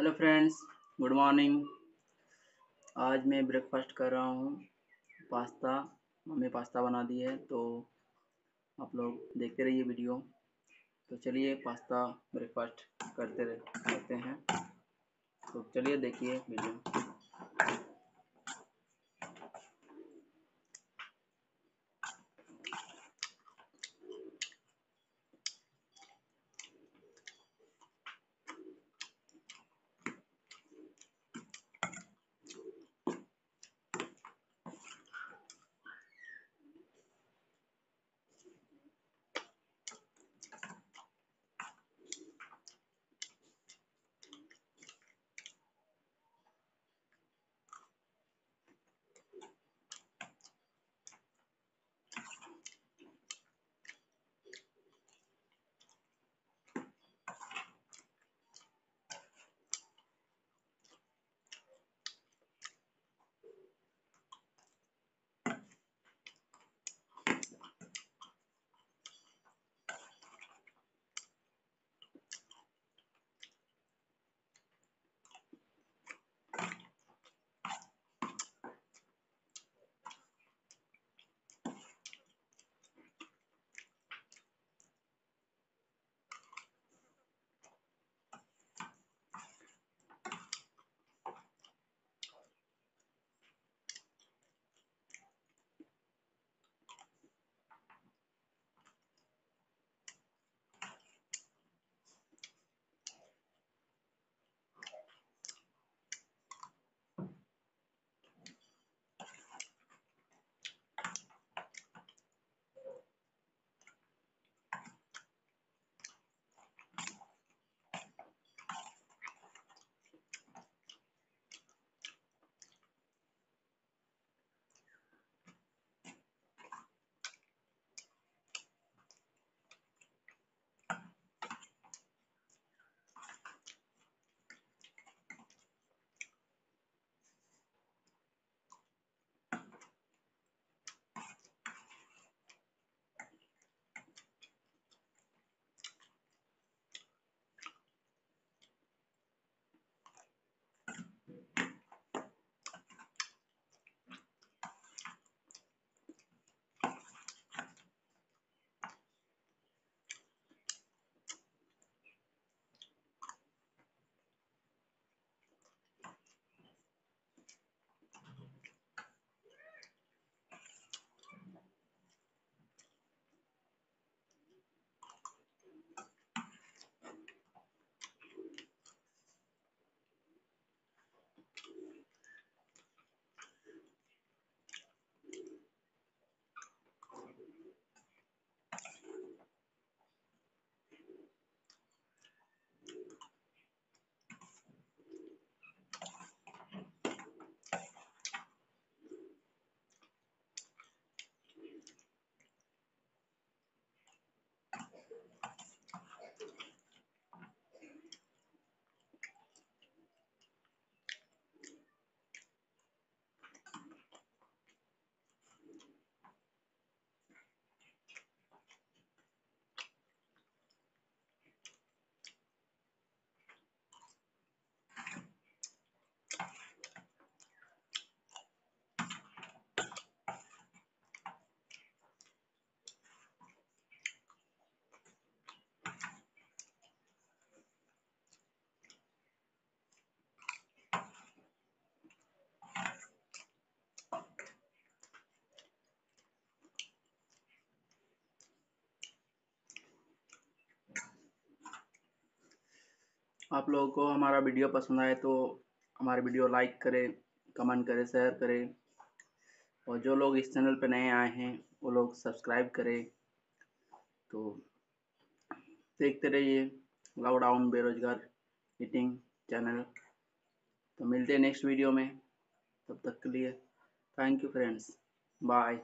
Hello friends good morning आज मैं breakfast कर रहा हूँ। पास्ता, मम्मी पास्ता बना दी है तो आप लोग देखते रहिए वीडियो तो चलिए पास्ता ब्रेकफास्ट करते रहते करते हैं। तो चलिए देखिए वीडियो आप लोगों को हमारा वीडियो पसंद आए तो हमारे वीडियो लाइक करें, कमेंट करें, शेयर करें। और जो लोग इस चैनल पर नए आए हैं, वो लोग सब्सक्राइब करें। तो देखते रहिए लॉकडाउन बेरोजगार मीटिंग चैनल। तो मिलते हैं नेक्स्ट वीडियो में। तब तक के लिए थैंक यू फ्रेंड्स बाय